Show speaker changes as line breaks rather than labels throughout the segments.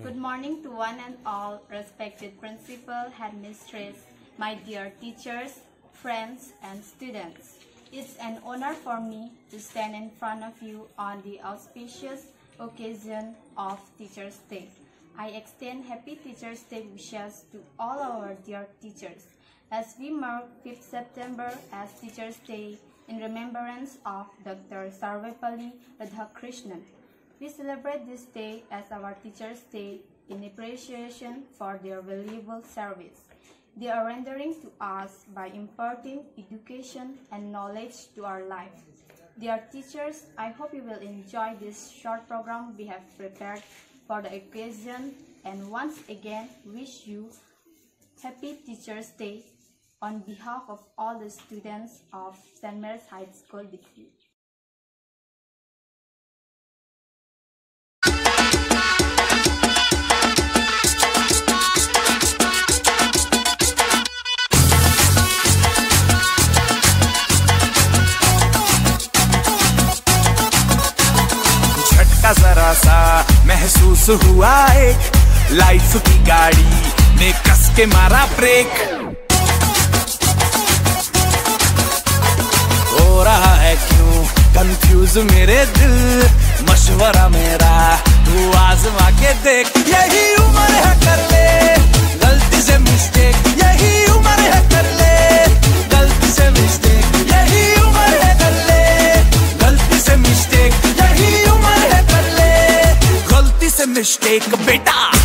Good morning to one and all, respected principal, headmistress, my dear teachers, friends, and students. It's an honor for me to stand in front of you on the auspicious occasion of Teachers' Day. I extend happy Teachers' Day wishes to all our dear teachers as we mark 5th September as Teachers' Day in remembrance of Dr. Sarvepalli Radhakrishnan. We celebrate this day as our Teachers' Day in appreciation for their valuable service. They are rendering to us by imparting education and knowledge to our life. Dear teachers, I hope you will enjoy this short program we have prepared for the occasion and once again wish you Happy Teachers Day on behalf of all the students of St. Mary's High School with
you. जरा सा महसूस हुआ एक life की गाड़ी ने कस के मारा ब्रेक। हो रहा है क्यों कंफ्यूज मेरे दिल? मशवरा मेरा, तू आजमा के देख। यही उम्र है कर ले। मिस्टेक बेटा।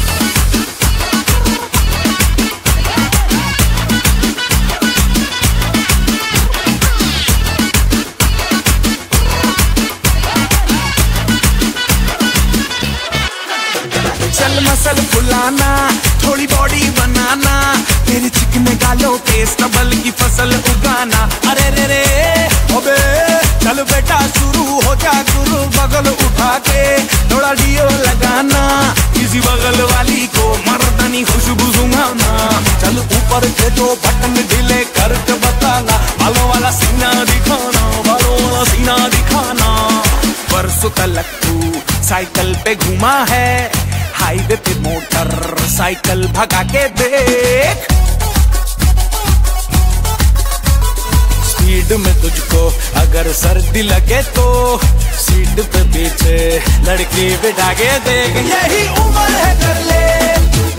मसल फुलाना, थोड़ी बॉडी बनाना तेरे चिकने गालों पे स्टबल की फ़सल उगाना। अरे रे रे, अबे, चल बेटा, शुरू हो जा गुरु बगल उठा के थोड़ा डियो लगाना। किसी बगल वाली को मर्दनी खुशबू सुंघाना चल ऊपर के दो बटन ढीले करके बताना, बालों वाला सीना दिखाना, बालों वाला सीना दिखाना। परसों तलक तू साइकिल पे घुमा है हाईवे पे मोटर साइकिल भगा के देख। स्पीड में तुझको अगर सर्दी लगे तो सीट पे पीछे लड़की बिठा के देख। यही उम्र है कर ले,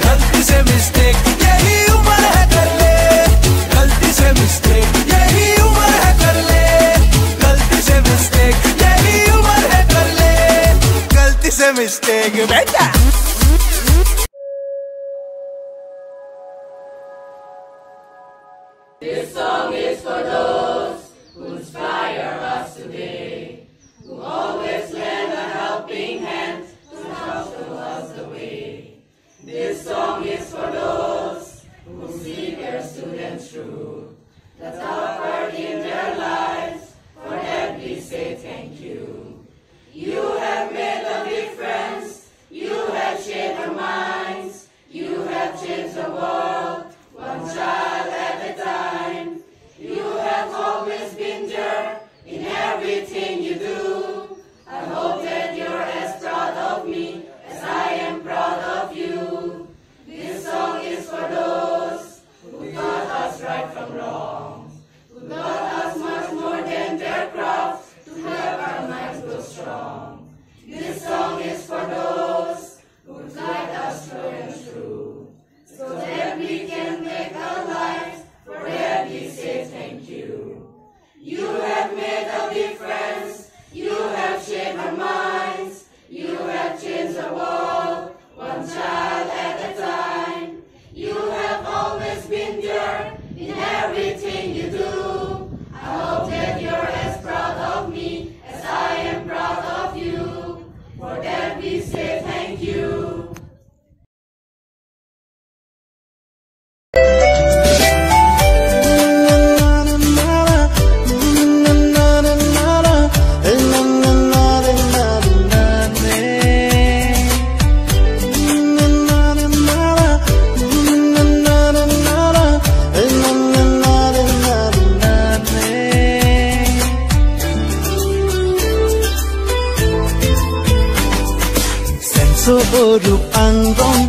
गलती से मिस्टेक यही उम्र है कर ले, गलती से मिस्टेक यही उम्र है कर ले, गलती से मिस्टेक यही उम्र है कर ले, गलती से मिस्टेक बेटा।
Made a difference. You
so orup angrong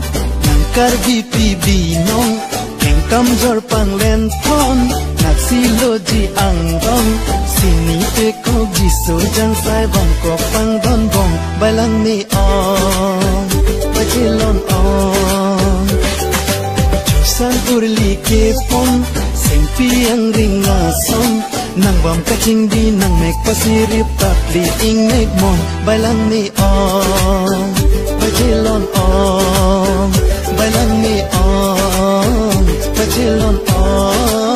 nangkar vipi binong kengkam jor panglen thon naksi loji angrong sini te ko jiso jang sai bong, ko pang don bong balang ni on bajilon on san urli ke pon sengpi ang ringa son nang bom ka ching di nang mek pasirip tapli ing mek mon bailang ni on bajilon on. Bailang ni on. Bajilon on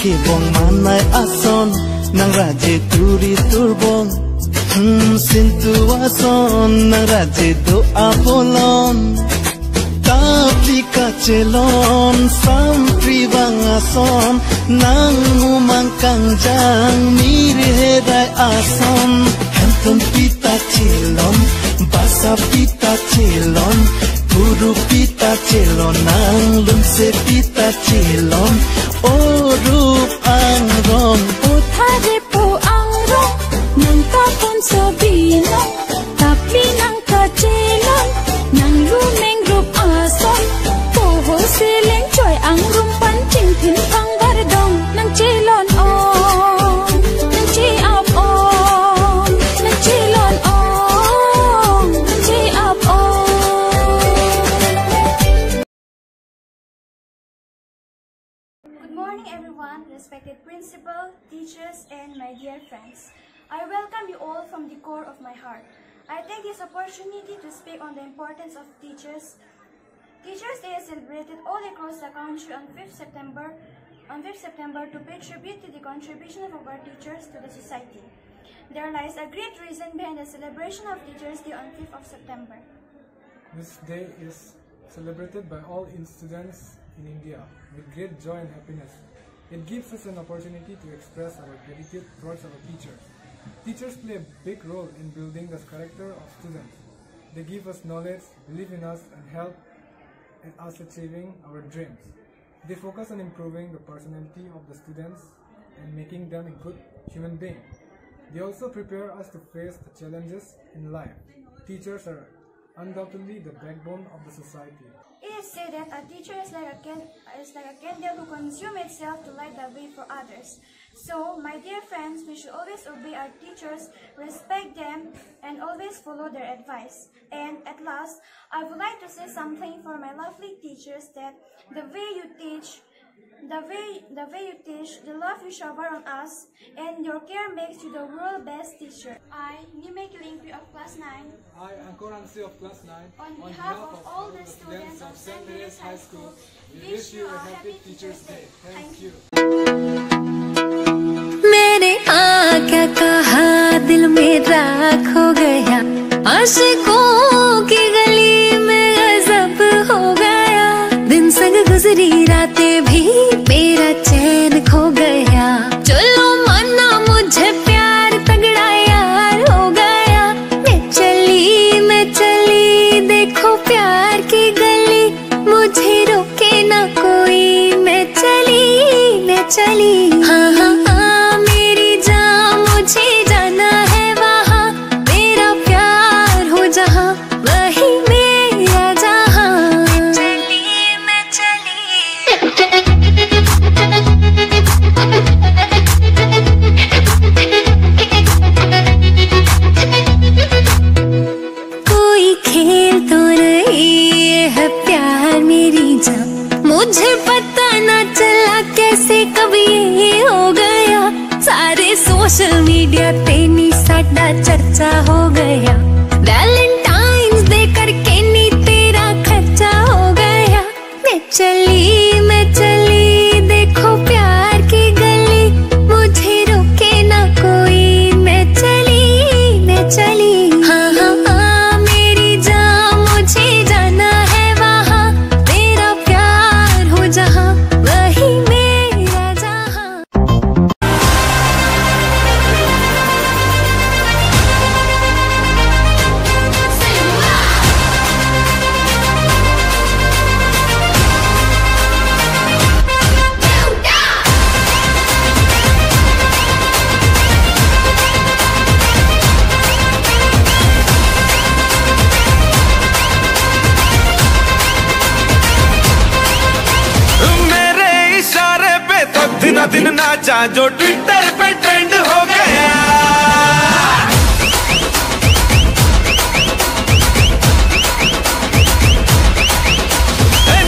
কি বং মানায় আসন, নাংরা যে তুরি তুর বং সিন্তু আসন, নাংরা যে দো আপলন তাপ্রি কাচেলন সাম্প্রি বাং আসন নাং মুমাং কাং জাং নিরে আসন। হেন্তন পিতা ছিলন Puru pita celon nang lumse pita celon Orup angrong
I welcome you all from the core of my heart. I take this opportunity to speak on the importance of teachers. Teachers' Day is celebrated all across the country on 5th September, on 5th September to pay tribute to the contribution of our teachers to the society. There lies a great reason behind the celebration of Teachers' Day on 5th of September.
This day is celebrated by all students in India with great joy and happiness. It gives us an opportunity to express our gratitude towards our teachers. Teachers play a big role in building the character of students. They give us knowledge, believe in us, and help in us achieving our dreams. They focus on improving the personality of the students and making them a good human being. They also prepare us to face the challenges in life. Teachers are undoubtedly the backbone of the society.
It is said that a teacher is like a, can- is like a candle who consumes itself to light the way for others. So, my dear friends, we should always obey our teachers, respect them, and always follow their advice. And at last, I would like to say something for my lovely teachers that the way you teach, the way the way you teach, the love you shower on us, and your care makes you the world best teacher. I, Nimei Kilingpi of class 9,
I, Ankor Ansi of class 9,
On behalf of all the students of St. Mary's High School, we wish you a happy Teachers' Day. Thank you.
मैंने आ क्या कहा दिल मेरा खो गया। आशिकों की गली में गजब हो गया। दिन संग गुजरी रातें कैसे कभी ये हो गया। सारे सोशल मीडिया पे नी साडा चर्चा हो गया।
बचा जो ट्विटर पे ट्रेंड हो गया।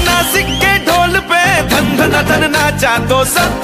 नासिक के ढोल पे धन धन धन नाचा तो सब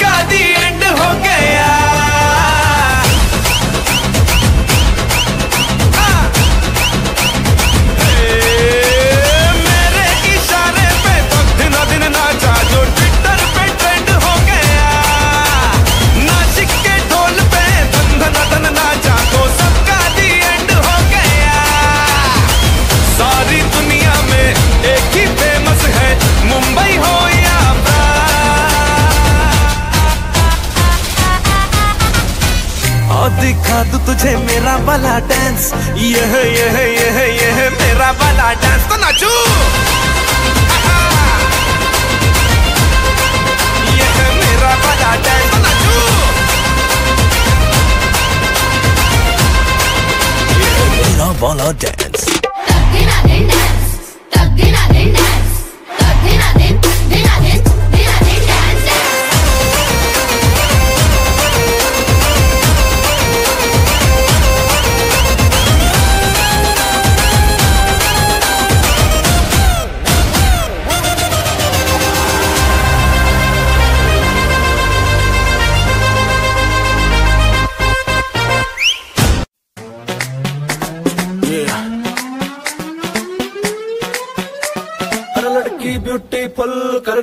वाला डांस यह यह यह यह मेरा वाला डांस तो नाचू। यह मेरा वाला डांस तो नाचो। यह मेरा वाला डांस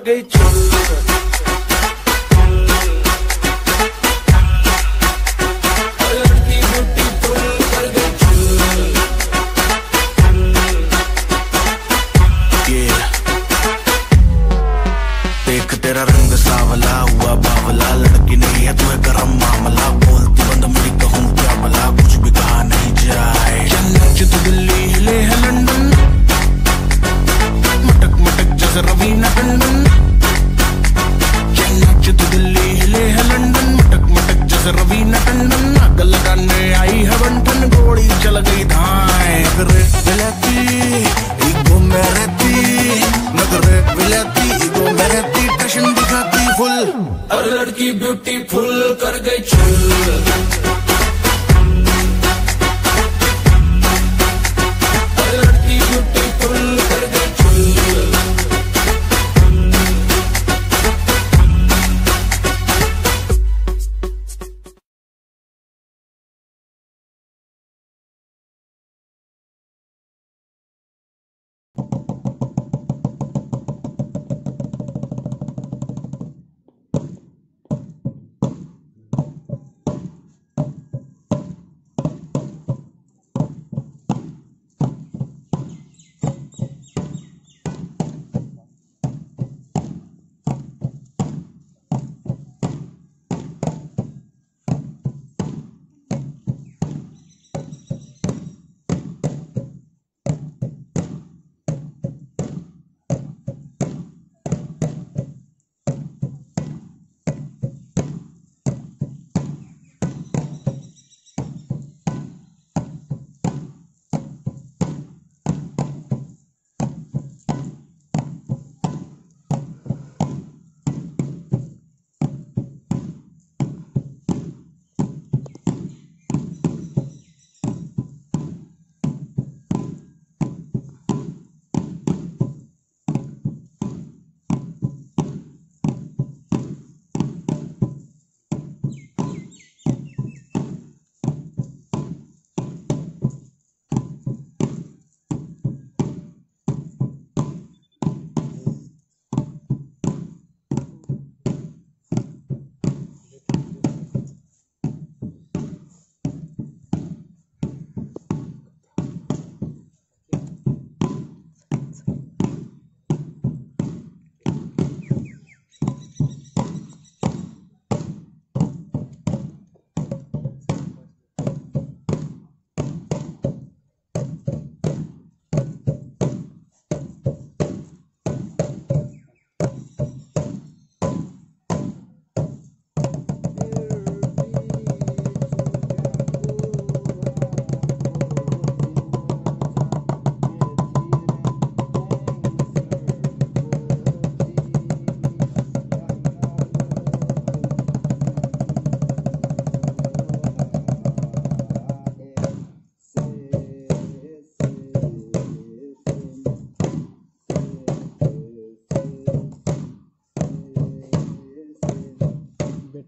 they. की ब्यूटीफुल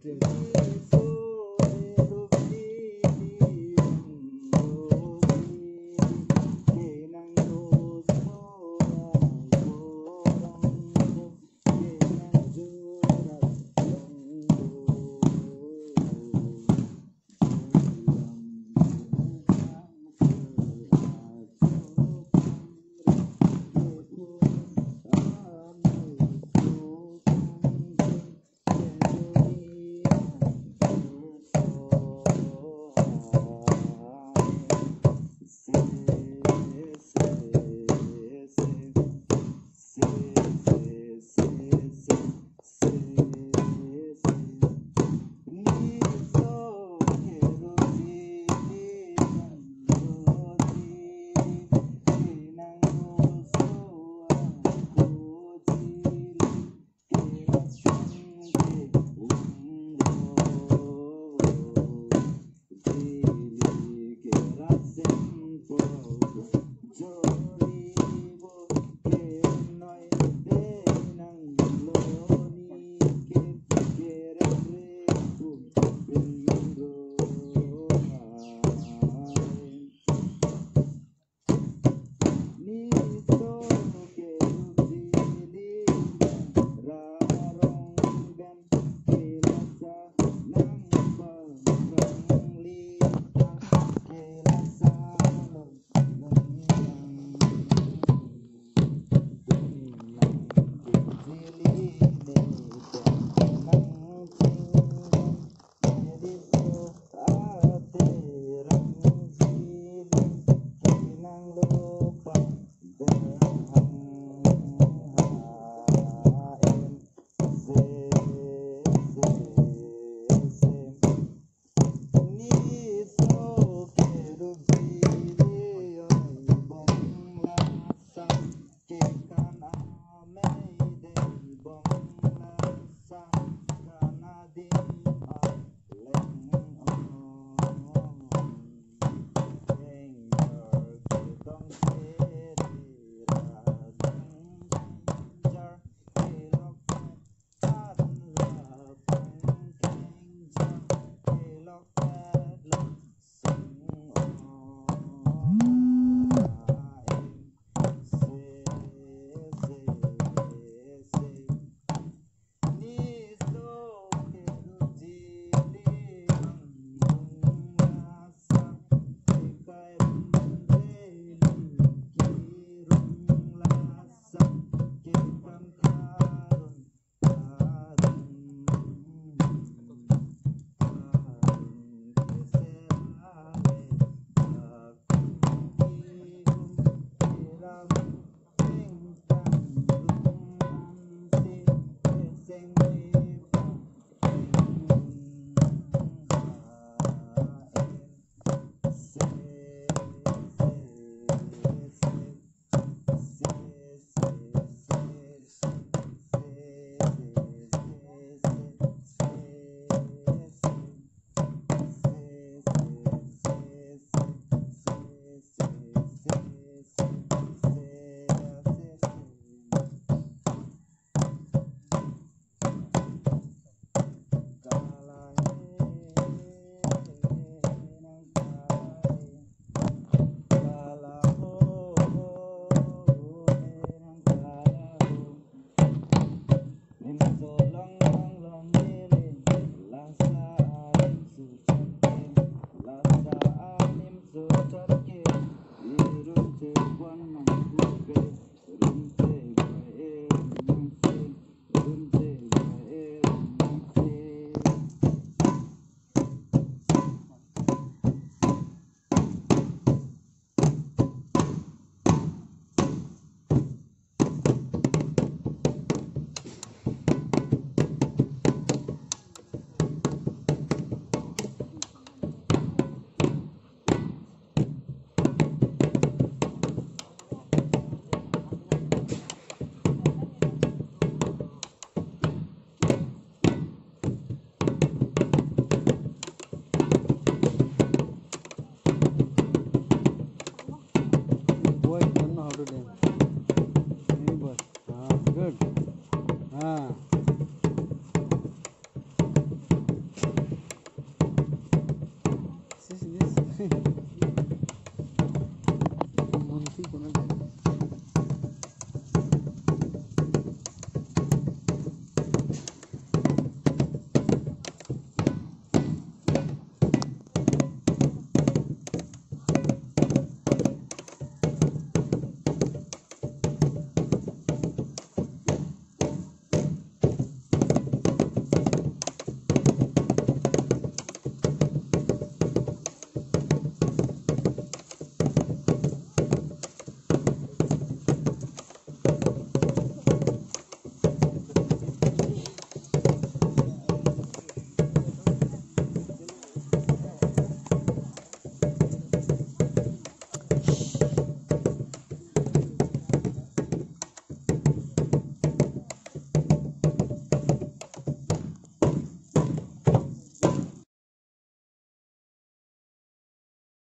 电脑